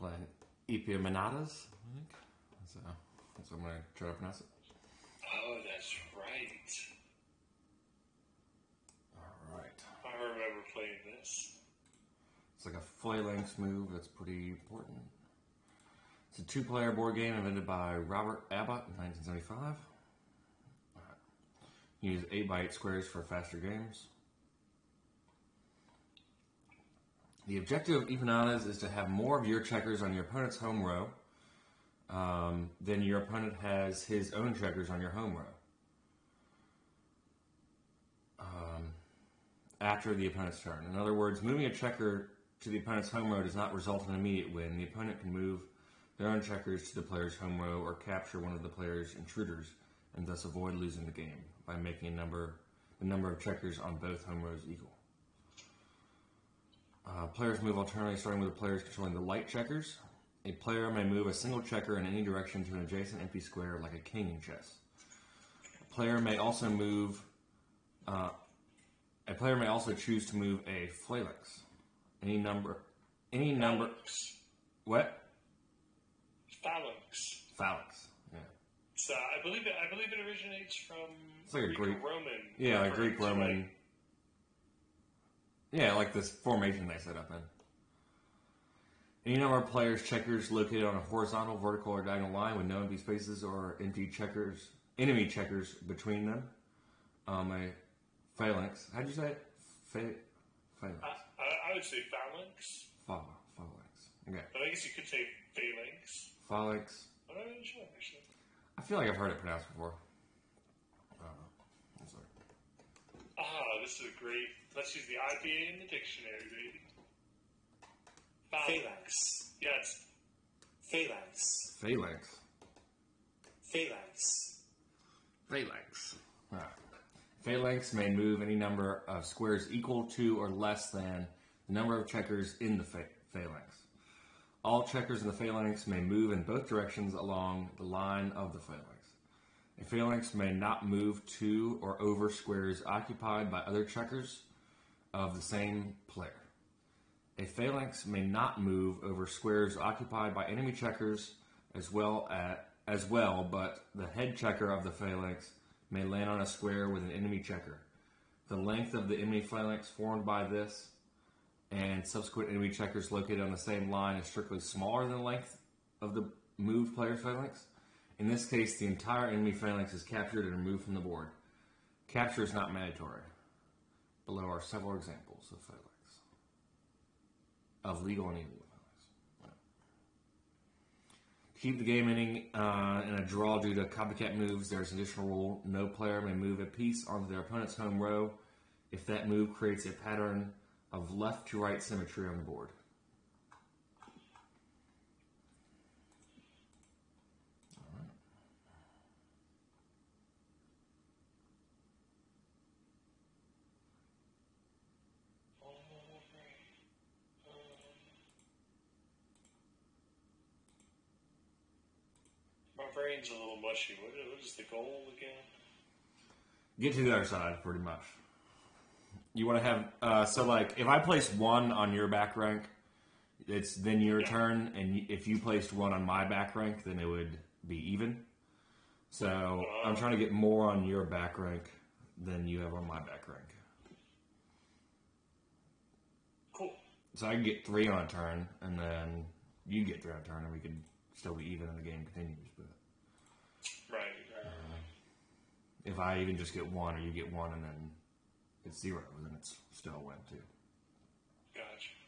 Playing Epimenadas, I think. So uh, that's what I'm going to try to pronounce it. Oh, that's right. All right. I remember playing this. It's like a phalanx move that's pretty important. It's a two player board game invented by Robert Abbott in 1975. Alright. Use 8 by 8 squares for faster games. The objective of empanadas is to have more of your checkers on your opponent's home row um, than your opponent has his own checkers on your home row. Um, after the opponent's turn. In other words, moving a checker to the opponent's home row does not result in an immediate win. The opponent can move their own checkers to the player's home row or capture one of the player's intruders and thus avoid losing the game by making a number the number of checkers on both home rows equal. Uh, players move alternately, starting with the players controlling the light checkers. A player may move a single checker in any direction to an adjacent empty square, like a king in chess. A player may also move. Uh, a player may also choose to move a phalanx. Any number. Any number. Phalanx. What? Phalanx. Phalanx. Yeah. So I believe it. I believe it originates from It's like a Greek- Roman. Yeah, like reference, Greek Roman. Yeah, like this formation they set up in. Any number of players' checkers located on a horizontal, vertical, or diagonal line with no empty spaces or empty checkers, enemy checkers between them. Um, a phalanx. How'd you say it? Pha- phalanx. I, I, I would say phalanx. Pha- phalanx. Okay. But I guess you could say phalanx. Phalanx. I'm not really sure actually. I feel like I've heard it pronounced before. I don't know. I'm sorry. Ah, this is a great. Let's use the IPA in the dictionary, baby. Phalanx. Yeah, it's Phalanx. Phalanx. Phalanx. Phalanx. Alright. Phalanx may move any number of squares equal to or less than the number of checkers in the pha- phalanx. All checkers in the phalanx may move in both directions along the line of the phalanx. A phalanx may not move to or over squares occupied by other checkers of the same player. A phalanx may not move over squares occupied by enemy checkers as well at, as well, but the head checker of the phalanx may land on a square with an enemy checker. The length of the enemy phalanx formed by this and subsequent enemy checkers located on the same line is strictly smaller than the length of the moved player's phalanx. In this case, the entire enemy phalanx is captured and removed from the board. Capture is not mandatory. Below are several examples of phalanx. Of legal and illegal phalanx. Keep the game ending uh, in a draw due to copycat moves. There's an additional rule. No player may move a piece onto their opponent's home row if that move creates a pattern of left to right symmetry on the board. My a little mushy. What, what is the goal again? Get to the other side, pretty much. You want to have uh, so like if I place one on your back rank, it's then your turn, and if you placed one on my back rank, then it would be even. So I'm trying to get more on your back rank than you have on my back rank. Cool. So I can get three on a turn, and then you get three on a turn, and we could still be even, and the game continues. But Right. right. If I even just get one, or you get one, and then it's zero, then it's still a win too. Gotcha.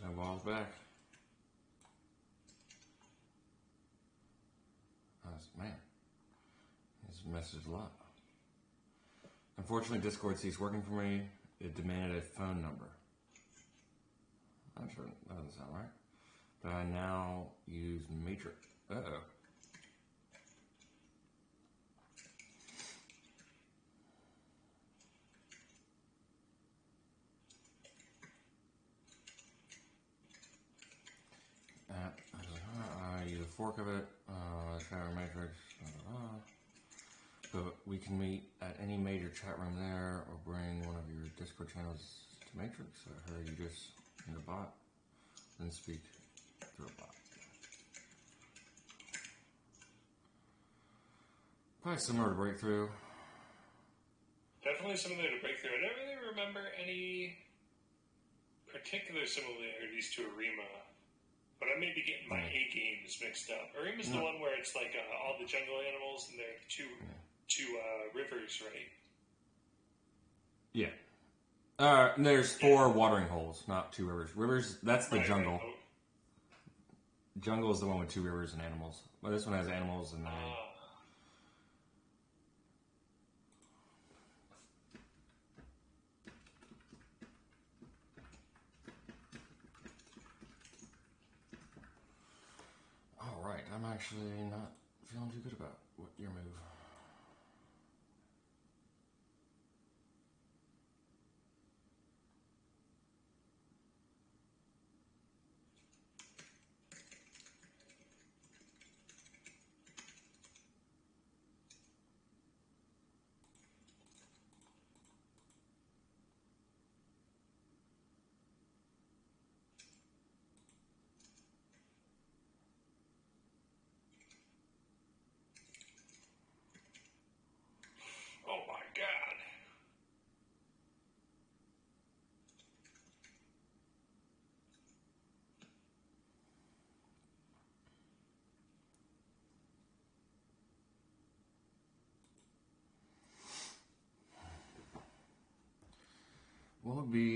Snowball's back. That's, man, this message a lot. Unfortunately, Discord ceased working for me. It demanded a phone number. I'm sure that doesn't sound right. But I now use Matrix. Uh oh. Uh, I use a fork of it, uh, chat room matrix, blah. But we can meet at any major chat room there or bring one of your Discord channels to Matrix. Heard you just in the bot, and speak through a bot. Probably similar to Breakthrough. Definitely similar to Breakthrough. I don't really remember any particular similarities to Arimaa, but I may be getting my A games mixed up. Arimaa's is the one where it's like uh, all the jungle animals and they're two two uh, rivers, right? Yeah. Uh, there's four watering holes, not two rivers. Rivers, that's the Right, jungle. right. Jungle is the one with two rivers and animals. Well, this one has animals and. Oh, Uh, ah. All right, I'm actually not feeling too good about what your move. oh my god.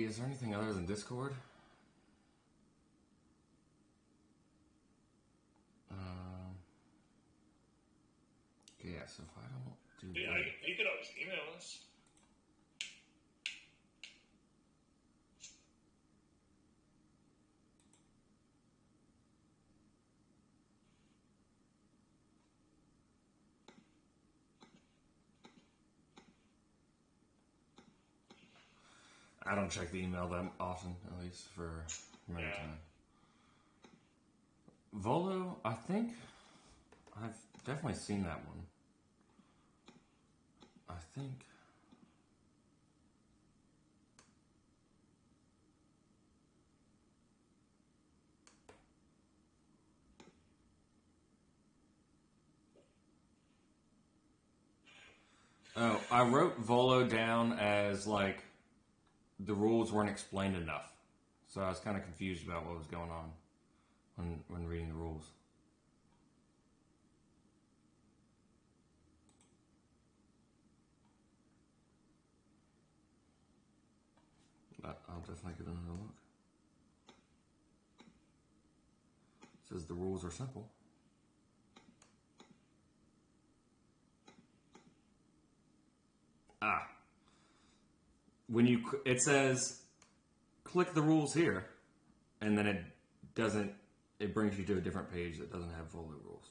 Is there anything other than Discord? Um. okay, Yeah. So if I don't do Yeah, that, you could always email us. I don't check the email that often, at least for many Yeah. time. Volo, I think I've definitely seen that one. I think. Oh, I wrote Volo down as like the rules weren't explained enough. So I was kind of confused about what was going on when when reading the rules. But I'll definitely give it another look. It says the rules are simple. Ah. When you it says click the rules here and then it doesn't it brings you to a different page that doesn't have Volo rules.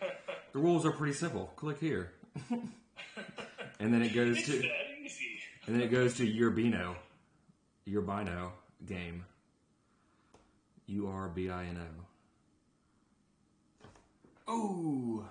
the rules are pretty simple. Click here. and then it goes It's to easy. and then it goes to Urbino, your Bino game. U R B I N O. Ooh,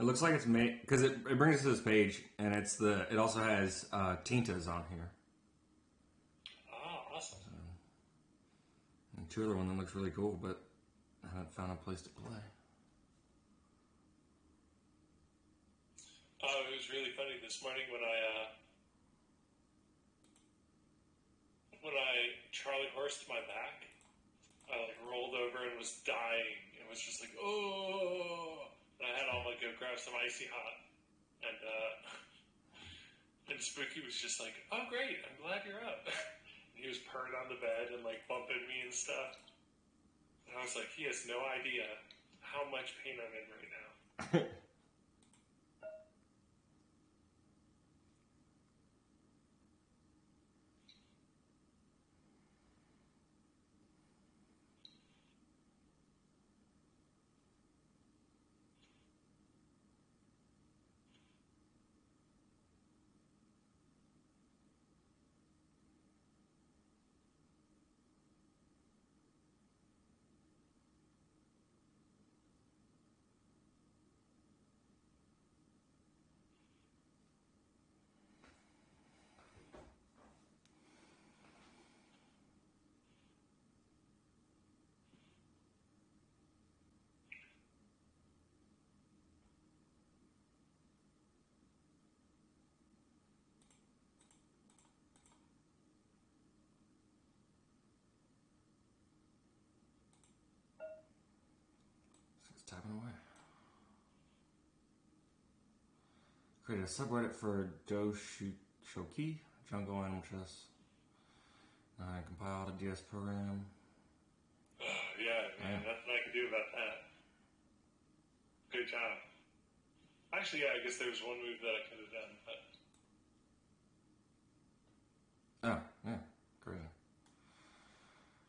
It looks like it's made because it, it brings us to this page, and it's the it also has uh, Tintas on here. Ah, awesome. And two other one that looks really cool, but I haven't found a place to play. Oh, it was really funny this morning when I uh, when I Charlie horsed my back. I like rolled over and was dying. It was just like oh, and I had all like go grab some icy hot, and uh, and Spooky was just like, oh great, I'm glad you're up. and he was purring on the bed and like bumping me and stuff. And I was like, he has no idea how much pain I'm in right now. Create a subreddit for Dou Shou Qi, Jungle Animal Chess. Uh, compiled a DS program. Yeah, man, Yeah. nothing I can do about that. Good job. Actually, yeah, I guess there was one move that I could have done, but Oh, yeah, great.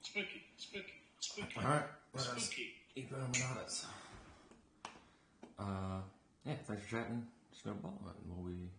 spooky, spooky, spooky, All right, let spooky. eat Illuminatus. Uh, yeah, thanks for chatting, Snowball, and we'll be